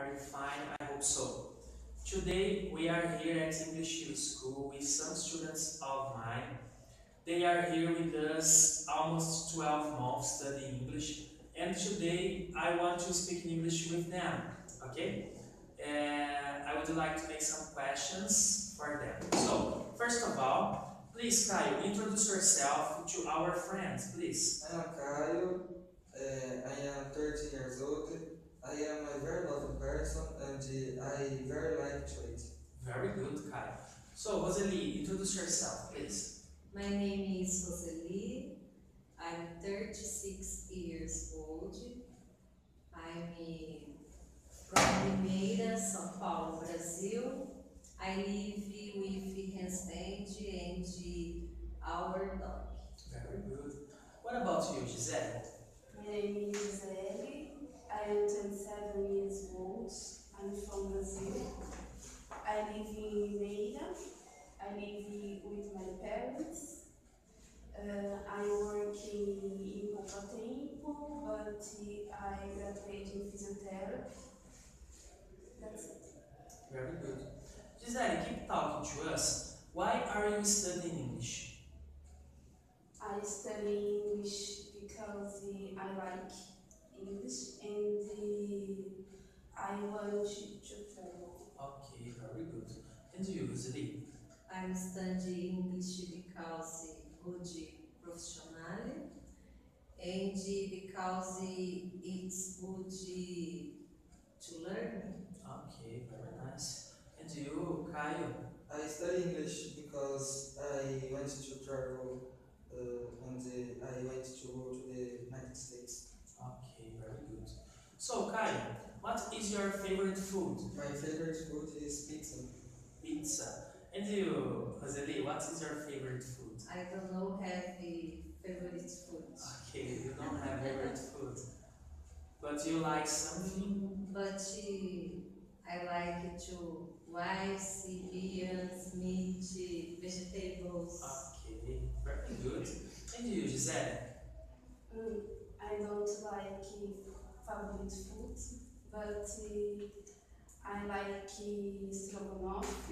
Are you fine? I hope so. Today we are here at English You School with some students of mine. They are here with us almost 12 months studying English and today I want to speak in English with them, okay? And I would like to make some questions for them. So, first of all, please Caio, introduce yourself to our friends, please. I am Caio, uh, I am 13 years old, I am a very loving person and uh, I very like to eat. Very good, Caio. So, Roseli, introduce yourself, please. My name is Roseli. I'm 36 years old. I'm from Limeira, São Paulo, Brazil. I live with husband and our dog. Very good. What about you, Gisele? My name is Gisele. I am 27 years old. I'm from Brazil. I live in Limeira. I live with my parents. Uh, I work in pouco tempo, but I graduated in physiotherapy. That's it. Very good. Gisele, keep talking to us. Why are you studying English? I study English because uh, I like English and uh, I want to travel. Okay, very good. And you, Roseli? I'm studying English because good professional and because it's good to learn. Okay, very nice. And you, Caio? I study English because I want to travel uh, and uh, I want to go to the United States. Okay, very good. So, Caio, what is your favorite food? My favorite food is pizza. Pizza. And you, Roseli, what is your favorite food? I don't know have a favorite food. Okay, you don't have favorite food. But you like something? But uh, I like to rice, beans, meat, vegetables. Okay, very good. And you, Gisele? Mm, I don't like favorite food, but uh, I like uh, stroganoff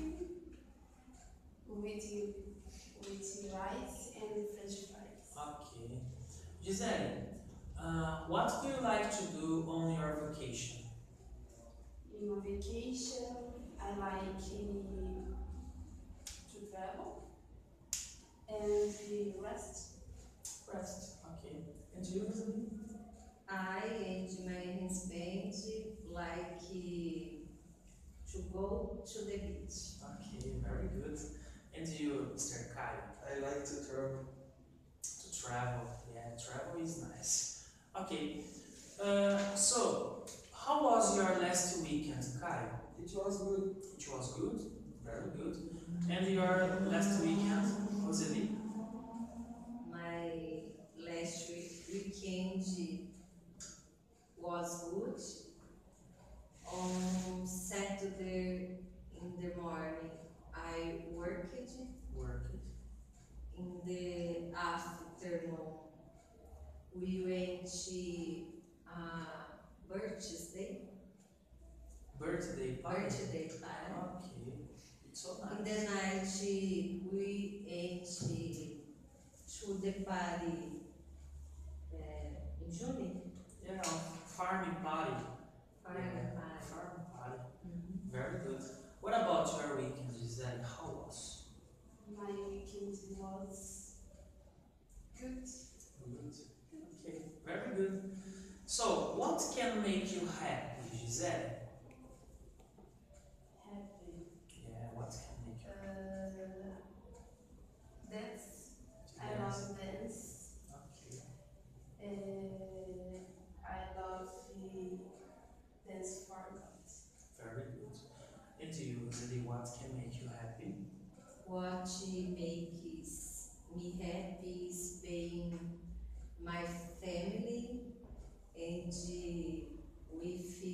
with with rice and french fries. Okay. Gisele, uh, what do you like to do on your vacation? In my vacation, I like uh, to travel and rest. Rest. Okay. And you? I and my husband like to go to the beach. Okay, very good. And you, Mr. Caio? I like to travel. To travel. Yeah, travel is nice. Okay. Uh, so, how was your last weekend, Caio? It was good. It was good? Very good. And your last weekend, Roseli? My last week, weekend was good. On Saturday in the morning, I worked. Worked. In the afternoon, we went to uh, birthday, Birthday party? birthday party. Okay. It's so In the night, we ate to the party uh, in June. Yeah, farming party. Farm Yeah, party. Farm party. Mhm. Very good. What about your weekend, Gisele? How was? My weekend was good. Good. Okay, very good. So, what can make you happy, Gisele? Happy. Yeah, what can make you Uh, dance. I love dance. Okay. Uh, I love the dance for God. Very good. And you, Roseli, what can make you happy? What makes me happy is being my family and with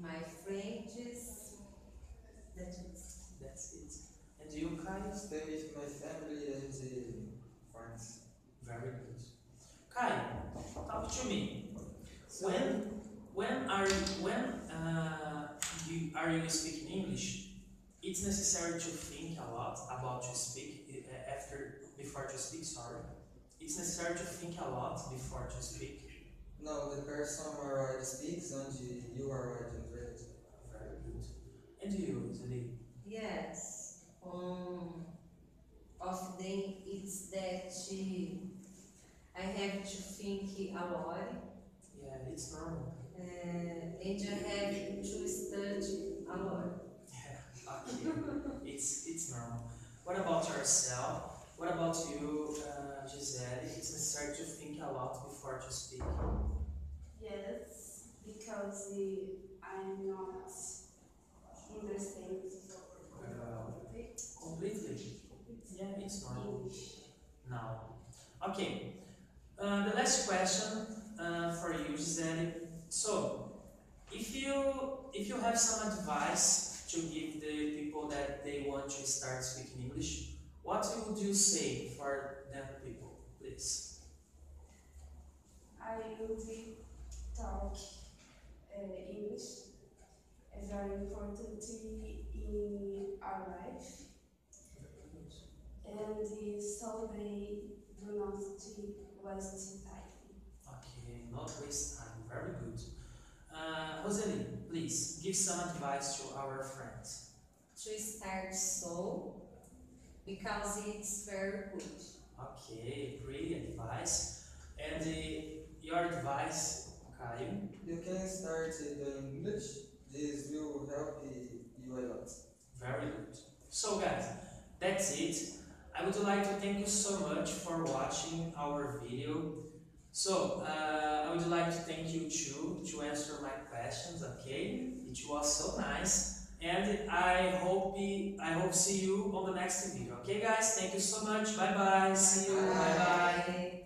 my friends. That's it. That's it. And you, can Stay with my family and uh, friends. Very good. Kai, talk to me. When when are when uh, you, are you speaking English, it's necessary to think a lot about to speak uh, after before to speak. Sorry, it's necessary to think a lot before to speak. No, the person already speaks and you are already ready. Very good. And you, Zeli? Yes. Um, of them it's that I have to think a lot Yeah, it's normal. uh, and I have to study a lot. Yeah, okay. it's it's normal. What about yourself? What about you, uh, Gisele? It's necessary to think a lot before to speak. Yes, because I'm not understand Uh, completely. Yeah, it's normal. English. Now, okay. Uh, the last question uh, for you, Gisele. So, if you if you have some advice to give the people that they want to start speaking English, what would you say for them people, please? I will be talk uh, English, is very important in our life, and so they do not waste time. Okay, not waste time. Very good. Uh, Roseli, please give some advice to our friends. To start so because it's very good. Okay, great advice. And uh, your advice, Caio? You can start doing English. This will help you a lot. Very good. So guys, that's it. I would like to thank you so much for watching our video. So, uh, I would like to thank you too to answer my questions, okay? It was so nice. I hope see you on the next video. Okay guys, thank you so much. Bye bye. See you. Bye bye. Bye.